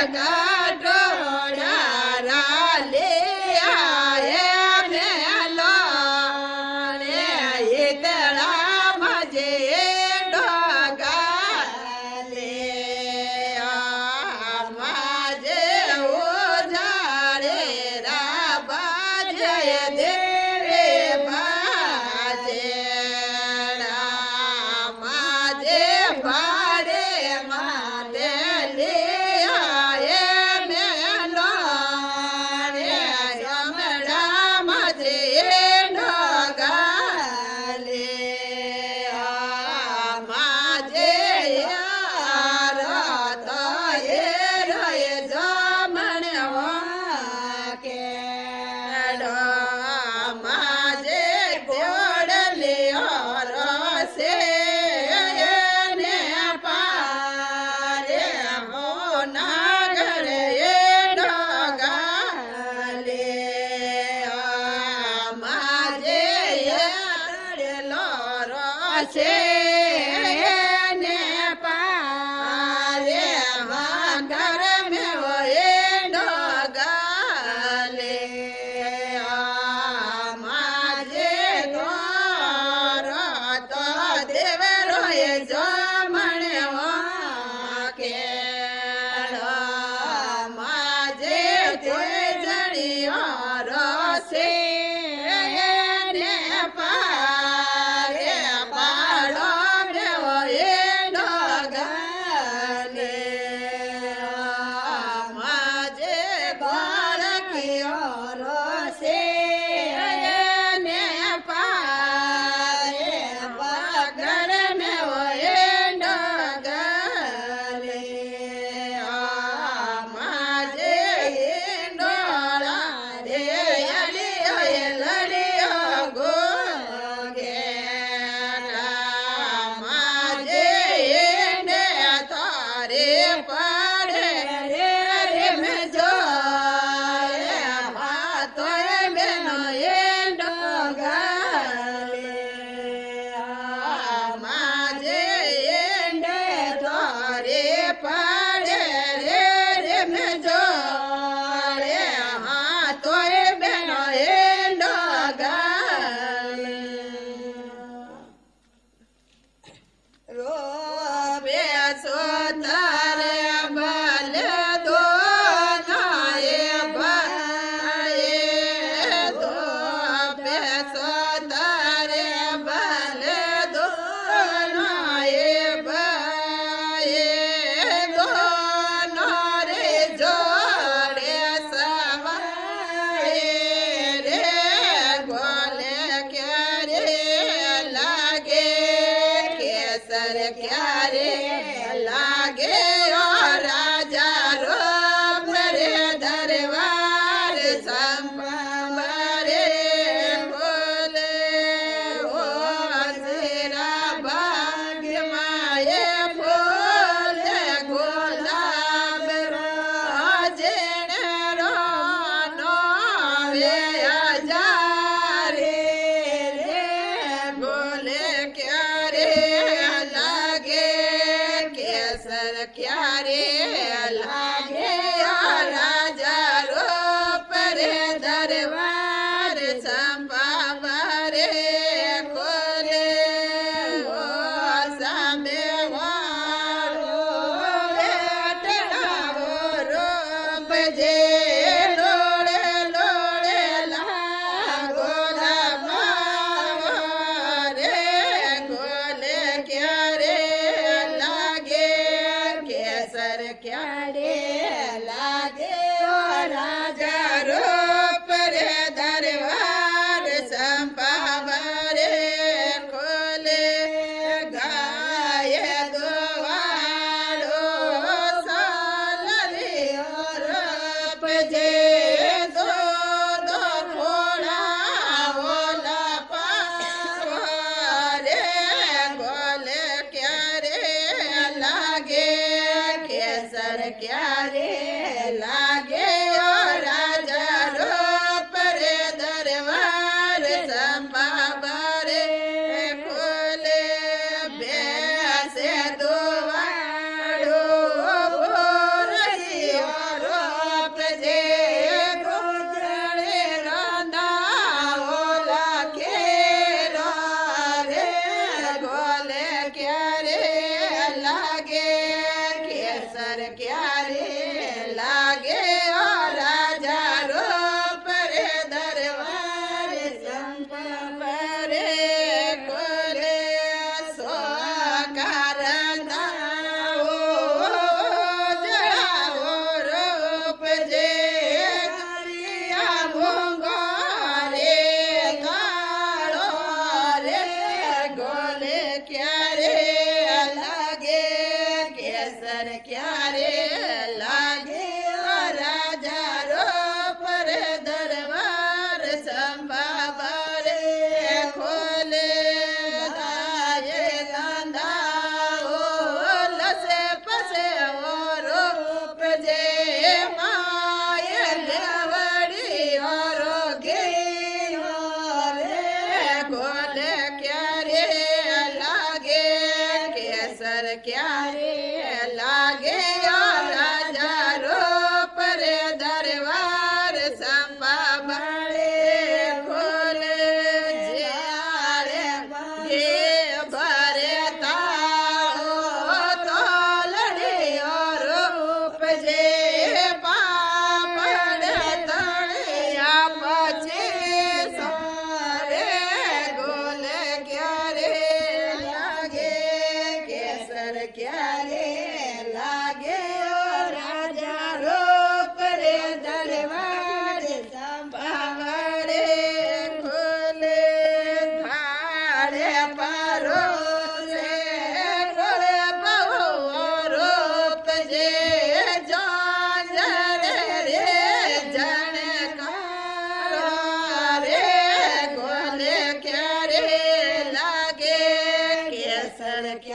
ಜಗಾ कर क्यारे लागे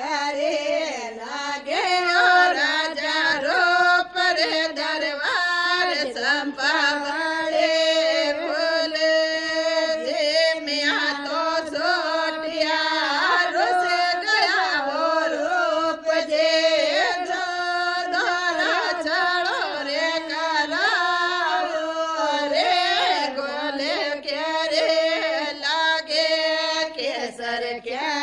करे लागे राजा रो पर दरबार संपावड़े फूल जे मिया तो सोटिया रुस गया हो रूप जे जो दरो के रे लागे, केसर क्या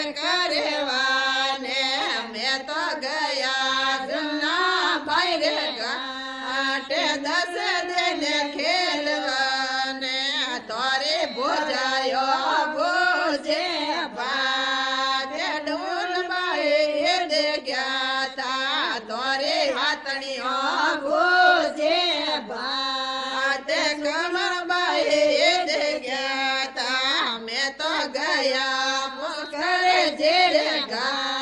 सरकार वा God.